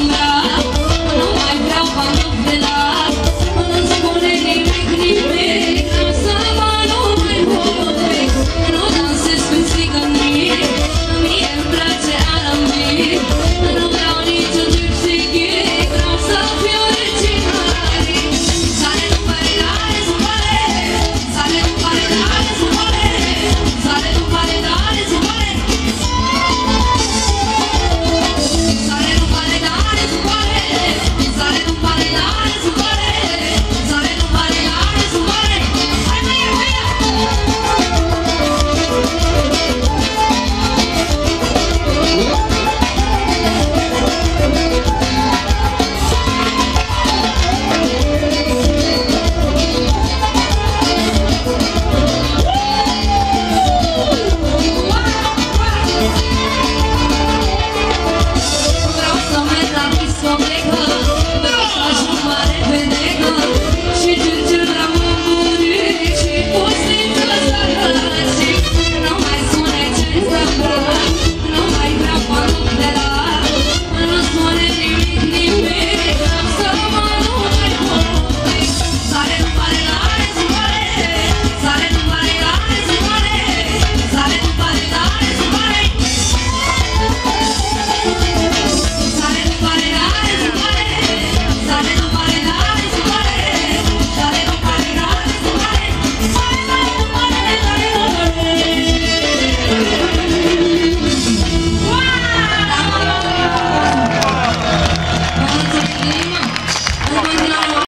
Come